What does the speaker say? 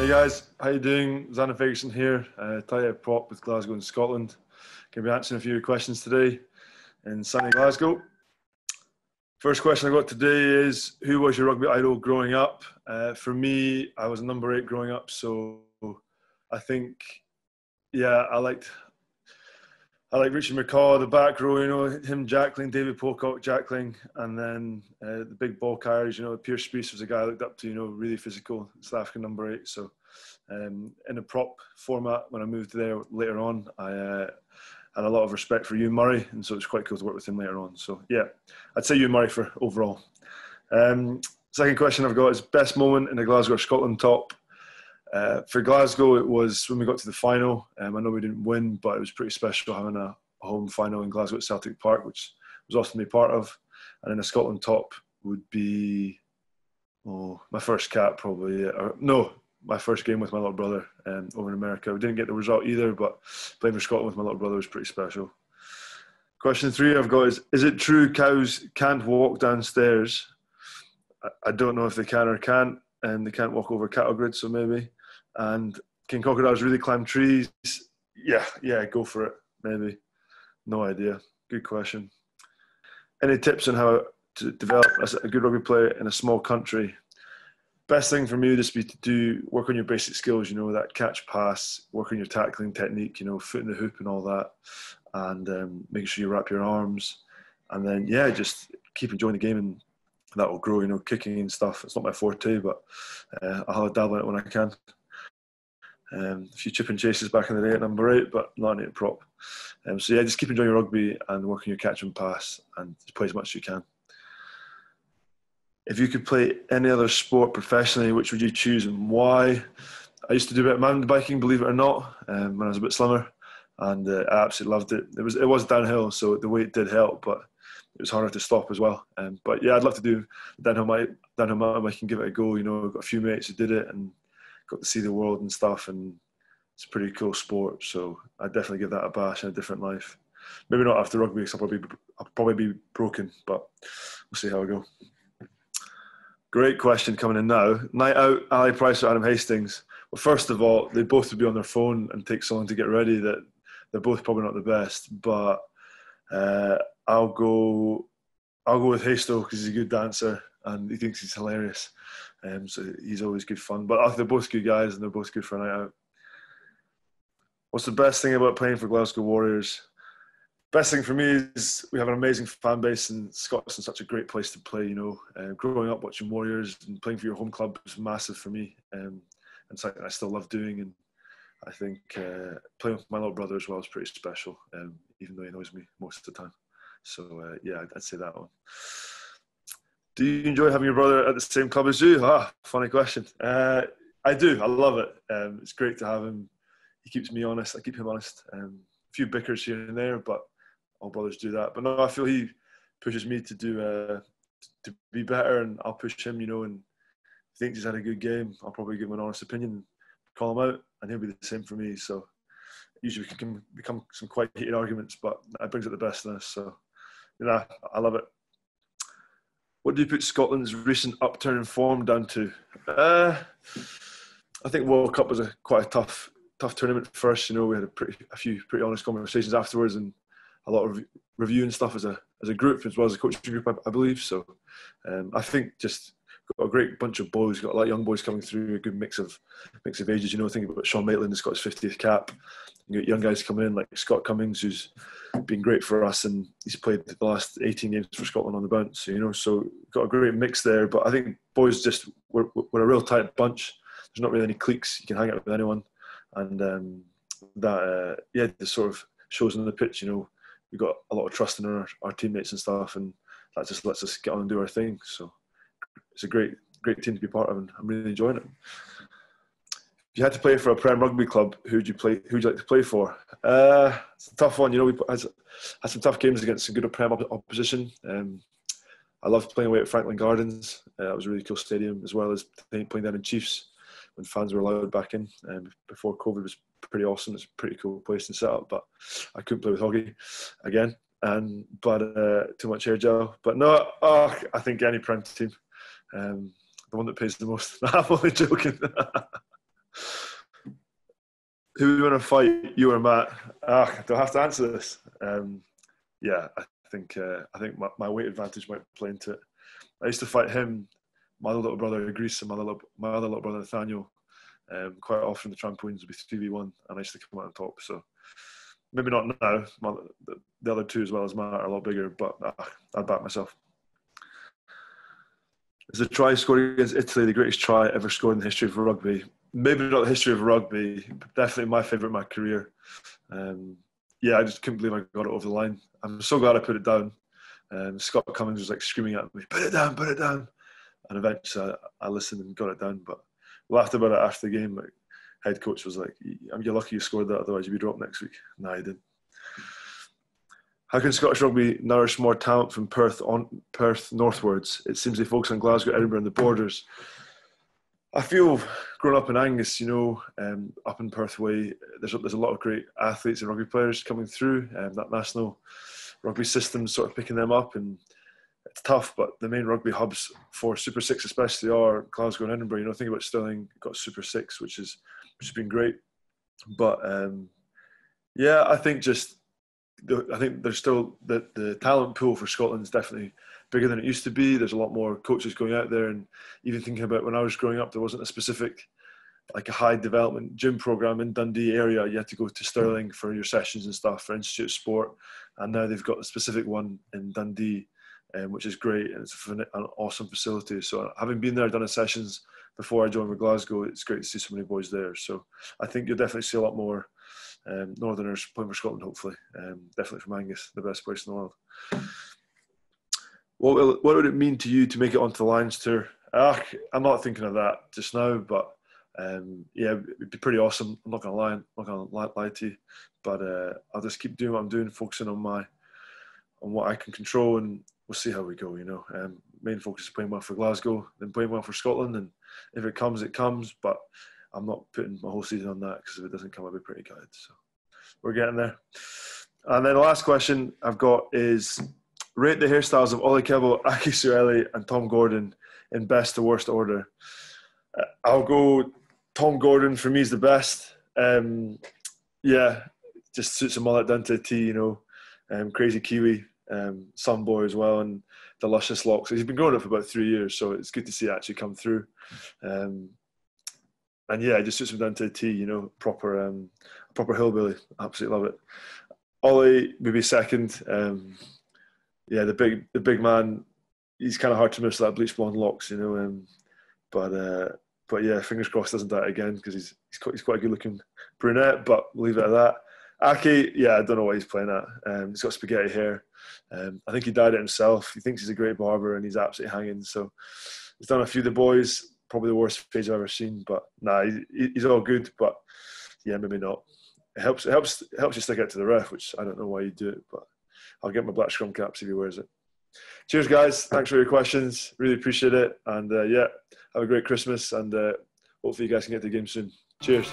Hey guys, how you doing? Zander Fagerson here, uh, tight prop with Glasgow in Scotland. Going to be answering a few questions today in sunny Glasgow. First question I got today is Who was your rugby idol growing up? Uh, for me, I was a number eight growing up, so I think, yeah, I liked. I like Richie McCaw, the back row, you know, him, Jackling, David Pocock, Jackling, and then uh, the big ball carriers, you know, Pierre Spies was a guy I looked up to, you know, really physical, South African number eight. So um, in a prop format, when I moved there later on, I uh, had a lot of respect for Euan Murray, and so it was quite cool to work with him later on. So yeah, I'd say Euan Murray for overall. Um, second question I've got is best moment in the Glasgow Scotland top. Uh, for Glasgow, it was when we got to the final. Um, I know we didn't win, but it was pretty special having a home final in Glasgow at Celtic Park, which was to be part of. And then a Scotland top would be oh my first cap probably. Or, no, my first game with my little brother um, over in America. We didn't get the result either, but playing for Scotland with my little brother was pretty special. Question three I've got is: Is it true cows can't walk downstairs? I, I don't know if they can or can't, and they can't walk over cattle grid, so maybe. And can crocodiles really climb trees? Yeah, yeah, go for it. Maybe. No idea. Good question. Any tips on how to develop a good rugby player in a small country? Best thing for me would just be to do work on your basic skills. You know that catch, pass, work on your tackling technique. You know, foot in the hoop and all that, and um, make sure you wrap your arms. And then yeah, just keep enjoying the game and that will grow. You know, kicking and stuff. It's not my forte, but uh, I'll have a dabble in it when I can. Um, a few chip and chases back in the day at number eight, but not an eight prop. Um, so yeah, just keep enjoying your rugby and working your catch and pass, and play as much as you can. If you could play any other sport professionally, which would you choose and why? I used to do a bit of mountain biking, believe it or not, um, when I was a bit slimmer, and uh, I absolutely loved it. It was it was downhill, so the weight did help, but it was harder to stop as well. Um, but yeah, I'd love to do downhill, downhill mountain biking, give it a go. You know, I've got a few mates who did it, and got to see the world and stuff, and it's a pretty cool sport. So I definitely give that a bash in a different life. Maybe not after rugby, because I'll probably I'll probably be broken, but we'll see how I go. Great question coming in now. Night out, Ali Price or Adam Hastings? Well, first of all, they both would be on their phone and take so long to get ready that they're both probably not the best. But uh, I'll go, I'll go with Hasto because he's a good dancer and he thinks he's hilarious. Um, so he's always good fun. But they're both good guys and they're both good for a night out. What's the best thing about playing for Glasgow Warriors? Best thing for me is we have an amazing fan base and Scotland's such a great place to play. You know, uh, growing up watching Warriors and playing for your home club was massive for me, um, and something I still love doing. And I think uh, playing with my little brother as well is pretty special, um, even though he knows me most of the time. So uh, yeah, I'd say that one. Do you enjoy having your brother at the same club as you? Ah, funny question. Uh, I do. I love it. Um, it's great to have him. He keeps me honest. I keep him honest. Um, a few bickers here and there, but all brothers do that. But no, I feel he pushes me to do uh, to be better, and I'll push him. You know, and he thinks he's had a good game. I'll probably give him an honest opinion, call him out, and he'll be the same for me. So usually we can become some quite heated arguments, but that brings out the best in us. So you know, I love it. What do you put Scotland's recent upturn in form down to? Uh, I think World Cup was a quite a tough, tough tournament for us. You know, we had a, pretty, a few pretty honest conversations afterwards, and a lot of reviewing stuff as a as a group as well as a coaching group, I, I believe. So, um, I think just got a great bunch of boys, got a lot of young boys coming through, a good mix of mix of ages. You know, think about Sean Maitland, has got his 50th cap. You got young guys coming in like Scott Cummings, who's been great for us, and he's played the last 18 games for Scotland on the bounce. You know, so got a great mix there. But I think boys just we're, we're a real tight bunch. There's not really any cliques. You can hang out with anyone, and um, that uh, yeah, this sort of shows on the pitch. You know, we've got a lot of trust in our, our teammates and stuff, and that just lets us get on and do our thing. So it's a great great team to be part of, and I'm really enjoying it. If you had to play for a Prem rugby club, who'd you play? Who'd you like to play for? Uh, it's a tough one. You know, we had, had some tough games against some good Prem opposition. Um, I loved playing away at Franklin Gardens. Uh, that was a really cool stadium, as well as playing down in Chiefs when fans were allowed back in. Um, before COVID was pretty awesome. It's a pretty cool place to set up, but I couldn't play with Hoggy again. And but uh, too much air gel. But no, oh, I think any Prem team, um, the one that pays the most. I'm only joking. Who would win a fight, you or Matt? Ah, do I have to answer this? Um, yeah, I think uh, I think my, my, weight advantage might play into it. I used to fight him, my other little brother Greece, and my other, my other little brother Nathaniel. Um, quite often the trampolines would be three v one, and I used to come out on top. So maybe not now. My, the, the, other two as well as Matt are a lot bigger, but uh, I'd back myself. Is the try scored against Italy the greatest try ever scored in the history of rugby? Maybe not the history of rugby, definitely my favourite in my career. Um, yeah, I just couldn't believe I got it over the line. I'm so glad I put it down. Um, Scott Cummings was like screaming at me, "Put it down, put it down!" And eventually, I, I listened and got it down. But laughed about it after the game. Like, head coach was like, "You're lucky you scored that, otherwise you'd be dropped next week." No, I didn't. How can Scottish rugby nourish more talent from Perth on Perth northwards? It seems they focus on Glasgow, Edinburgh, and the borders. I feel growing up in Angus, you know, um, up in Perth way, there's a, there's a lot of great athletes and rugby players coming through. Um, that national rugby system sort of picking them up, and it's tough. But the main rugby hubs for Super Six, especially, are Glasgow and Edinburgh. You know, think about Stirling got Super Six, which is which has been great. But um, yeah, I think just I think there's still the the talent pool for Scotland is definitely bigger than it used to be. There's a lot more coaches going out there, and even thinking about when I was growing up, there wasn't a specific like a high development gym program in Dundee area. You had to go to Stirling for your sessions and stuff for Institute of Sport, and now they've got a specific one in Dundee, um, which is great and it's an awesome facility. So having been there, done a sessions before I joined with Glasgow, it's great to see so many boys there. So I think you'll definitely see a lot more um, Northerners playing for Scotland. Hopefully, um, definitely from Angus, the best place in the world. What, will, what would it mean to you to make it onto the Lions tour? Ah, I'm not thinking of that just now, but um, yeah, it'd be pretty awesome. I'm not gonna lie, I'm not gonna lie, lie to you, but uh, I'll just keep doing what I'm doing, focusing on my on what I can control, and we'll see how we go. You know, um, main focus is playing well for Glasgow, then playing well for Scotland, and if it comes, it comes. But I'm not putting my whole season on that because if it doesn't come, I'll be pretty good. So we're getting there. And then the last question I've got is rate the hairstyles of Oli Kebble, Aki Seiuli, and Tom Gordon in best to worst order. Uh, I'll go Tom Gordon for me is the best. Um, yeah, just suits him all that down to a T, you know. Um, crazy Kiwi, um, sun boy as well, and the luscious locks. He's been growing up for about three years, so it's good to see it actually come through. Um, and yeah, just suits him down to a T, you know, proper, um, proper hillbilly. Absolutely love it. Ollie maybe second. Um, yeah, the big, the big man. He's kind of hard to miss that bleach blonde locks, you know. Um, but uh, but yeah, fingers crossed doesn't die again because he's he's quite, he's quite a good looking brunette. But we'll leave it at that. Aki, yeah, I don't know what he's playing at. Um, he's got spaghetti hair. Um, I think he dyed it himself. He thinks he's a great barber and he's absolutely hanging. So he's done a few of the boys. Probably the worst phase I've ever seen. But nah, he, he's all good. But yeah, maybe not. It helps. It helps. It helps you stick out to the ref, which I don't know why you do it, but I'll get my black scrum caps if he wears it. Cheers, guys. Thanks for your questions. Really appreciate it. And uh, yeah, have a great Christmas. And uh, hopefully, you guys can get to the game soon. Cheers.